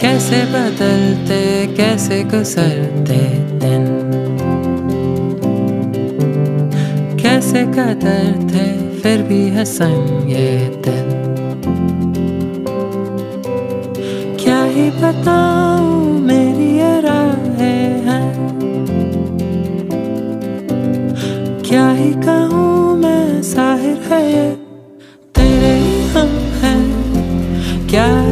कैसे बदलते, कैसे गुजरते दिन? कैसे कदर थे फिर भी हसन ये दिन? क्या ही बताऊँ, मेरी राहें हैं? क्या ही कहूँ, मैं साहिर है, तेरे हम हैं? क्या